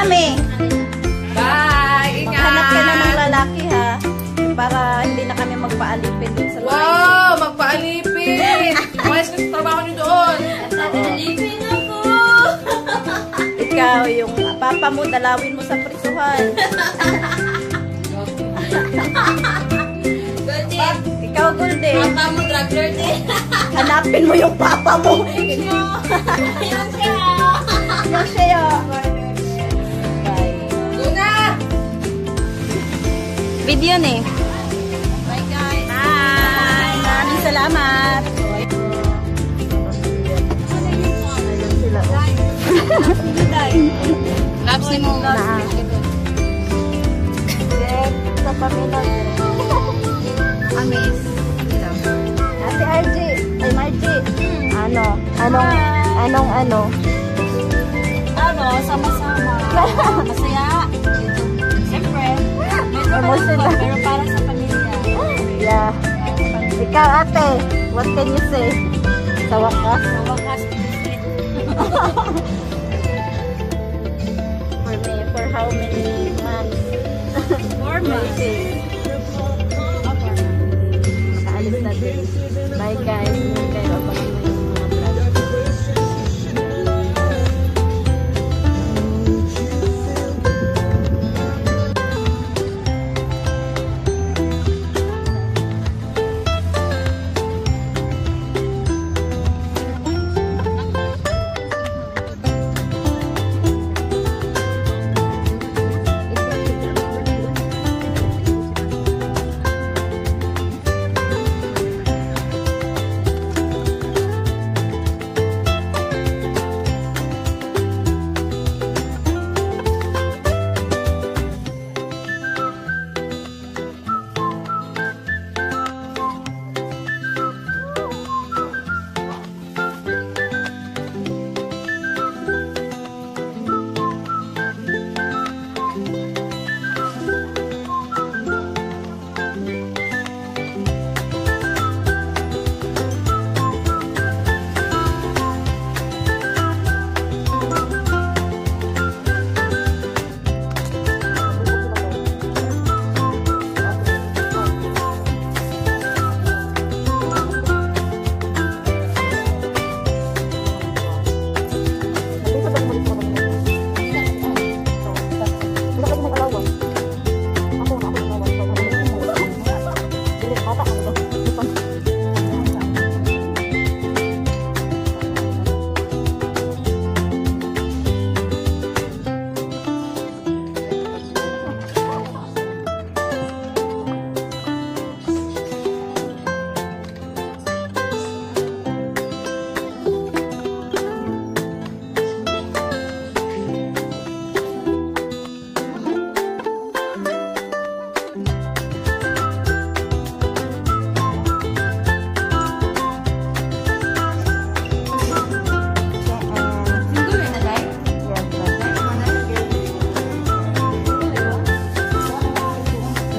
Mami! Bye! Ingat! Maghanap ka ng lalaki ha. Para hindi na kami magpaalipin dun sa lalaki. Wow! Magpaalipin! Umayos ka sa trabaho niyo doon! Magpaalipin ako! Ikaw yung papa mo, dalawin mo sa prisuhan. Goldie! Ikaw, Goldie! Papa mo, drug lord eh! Hanapin mo yung papa mo! Ayun siya! Ayun siya! Video ni. Bye guys. Hi! Maraming salamat. Labs ni mo. Sa pamilya. Amis. Ate RG, ay Margie. Ano? Anong, anong ano? Ano, sama-sama. Masaya. Emotional. ko, pero para sa pamilya. Yeah. Ikaw ate, what can you say? Sa wakas? Sa wakas, For me, for how many months? four months. Makaalis na din. Bye guys. Ingat kayo.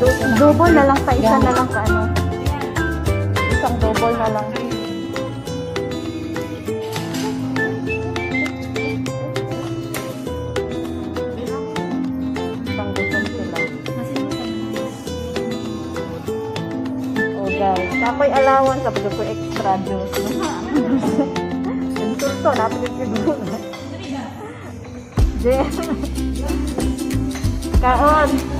Double na lang pa, isa na lang ka ano. Isang double na lang. Isang dozen sila. Oh guys, ako'y allowance sa ko extra juice. Insulto, napagod ko doon. Jem. Kaon.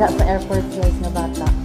Pinangga sa airport guys na bata.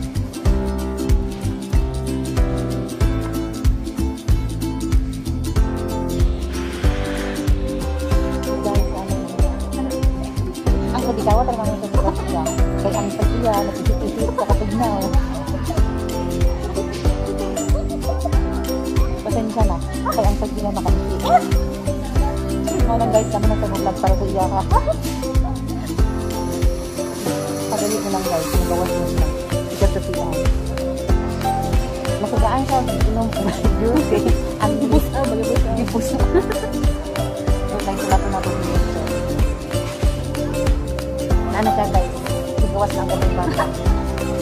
Eh. Ang bibus ah, bagabus ah. Ah. Guys, wala po na po Ano siya guys, igawas na ang gabi bata.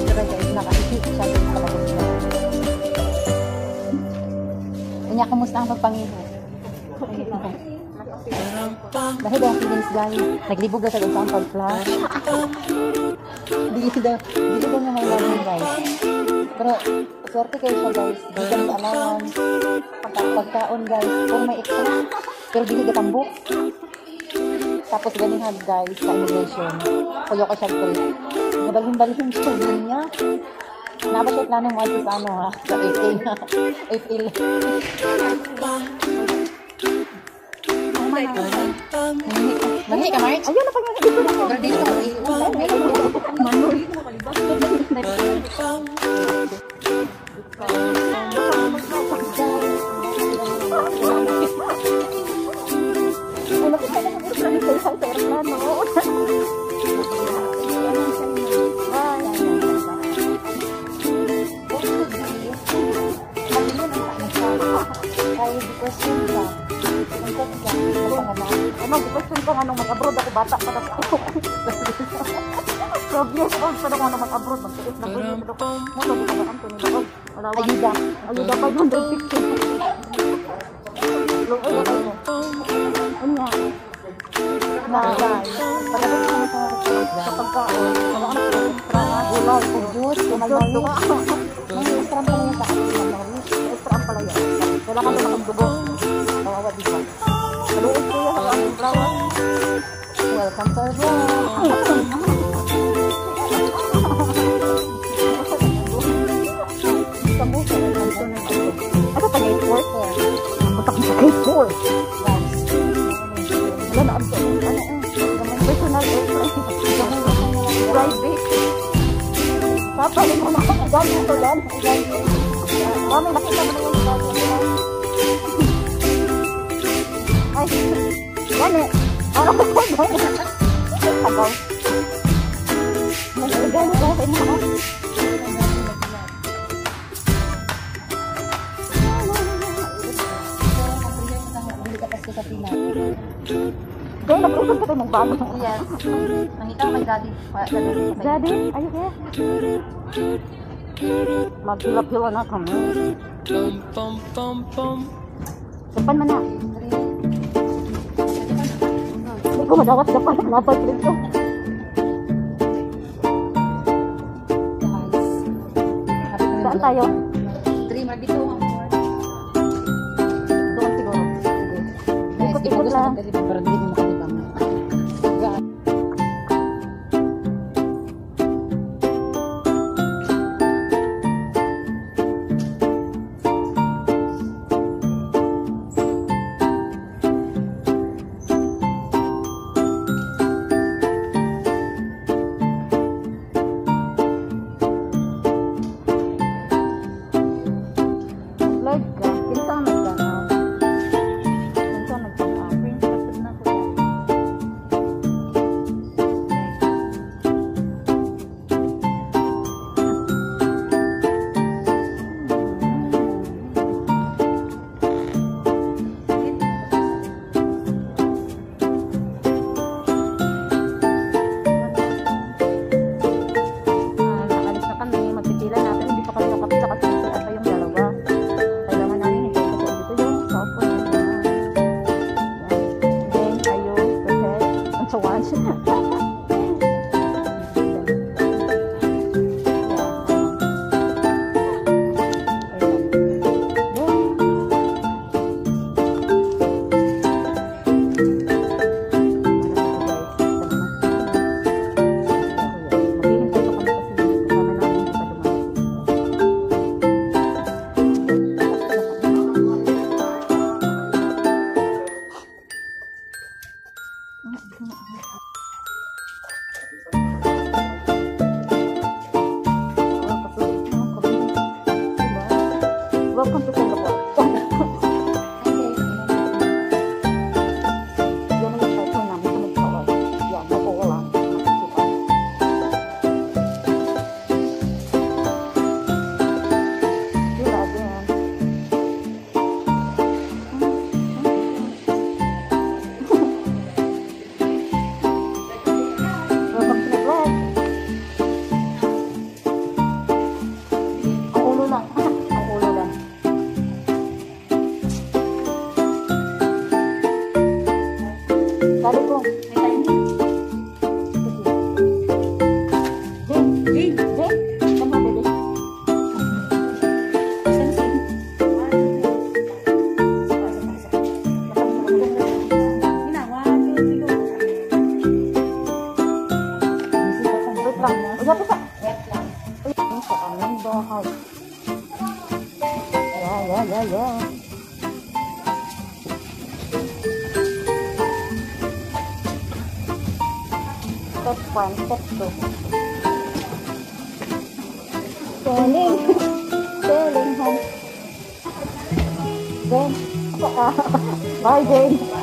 Pero sa labas na. Kanya, kamusta ang pagpangiho? Okay lang. Dahil ang feelings guys, naglibog daw sa doon sa ang flash Dili daw, dili daw niya may guys. Pero, swerte kayo siya guys. Di kami allowance. Pagka, pagkaon guys, kung may extra. Pero dili gatambok. Tapos ganihan guys, sa immigration. Kuyo ko siya free. Nabalhin-balhin siya din niya. Naba siya plano mo sa ano ha, sa April. April. Manhi ka, March? Ayun, napagyan dito na ko. Pero dito ka, Manoy. Ano ko pala ng isang sa isang sa aeroplano? Ano, question ko nga nung mag-abroad ako, bata pa na ako. Progress ko, pa na ako nung mag-abroad, mag-tiis na pwede sa doktor. Mo, sabi ka na kanto nila. Wala. Ayuda. Ayuda 550. Lord, ay, ay, ay. Ano nga? Na, guys. Pagkabit ko na sa pagkaon. Ano ka na? Gulay, kung nagawin. May extra pala sa akin. Extra pala yan. Wala ka na nakagdugo. Kawawa, di ba? Maluot ko yan. Ang. Welcome to vlog. Kamusta? Ano pa gate four? Patak sa gate four. Wala na ang ano eh. Personal airplane. Private. Papalit mo na ako. Gano'n ito yan. Mami, nakita mo na yung gani. Ano ko po gani? Agaw. Gani ko sa inyo. Kaya nag-usap ka tayo ng bago. Yes. Nakita ko kay daddy. Wala sa daddy. Daddy, ayun eh. Maghila-hila na kami. Depan mana? Hindi ko madawas depan. Napal ko dito. Saan tayo? Three, mar dito. Doon siguro. Sige. Ikot-ikot Jen. Bye, Jane.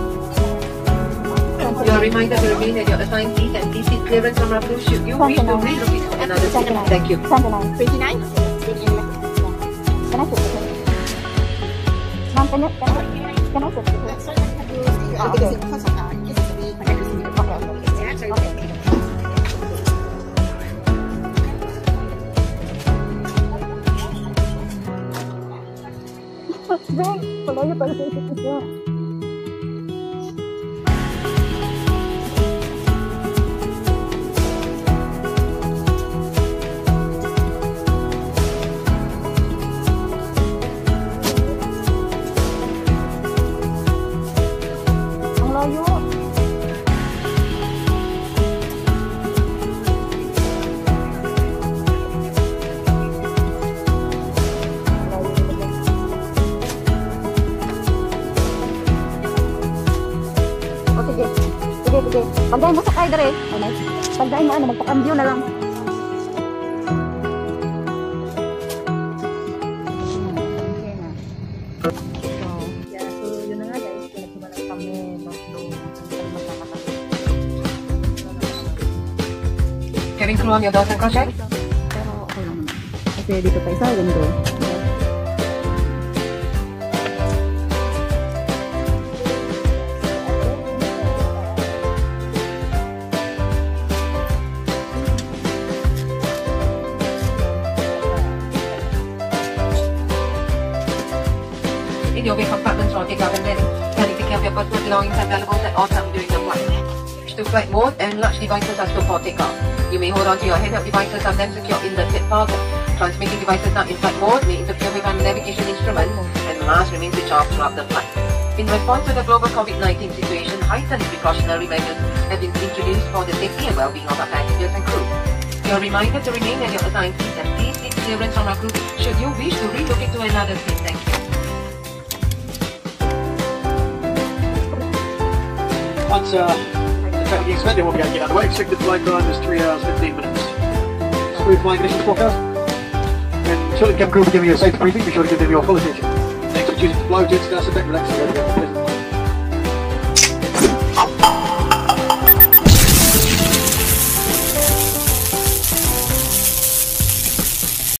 Reminded to remain at your assigned seat and please seek clearance from our should you wish to relocate to another seat. Thank you. 29. 29? Can I sit with you? Ma'am, can you, can I, can I sit with you? Ah, okay. Okay, okay. Okay. Bang! Palayo pala sa kami nung nung magkakatabi. Cabin crew on your doors and cross check. Pero okay lang naman. Kasi dito tayo sa window. In your wing compartments or take out and then care of your personal belongings and valuables at all times during the flight. To flight mode and large devices are still for takeoff. You may hold on to your handheld devices and then secure in the seat pocket. Transmitting devices not in flight mode may interfere with our navigation instruments and must remain switched off throughout the flight. In response to the global COVID-19 situation, heightened precautionary measures have been introduced for the safety and well-being of our passengers and crew. You are reminded to remain at your assigned seat and please seek clearance from our crew should you wish to relocate to another seat. Once uh, the traffic is expected, we'll be able to get out of the way. Expected flight time is 3 hours 15 minutes. Smooth flying conditions forecast. And shortly cabin crew will giving you a safety briefing. Be sure to give them your full attention. Thanks for choosing to fly with Jetstar. Sit back, relax, and go to bed.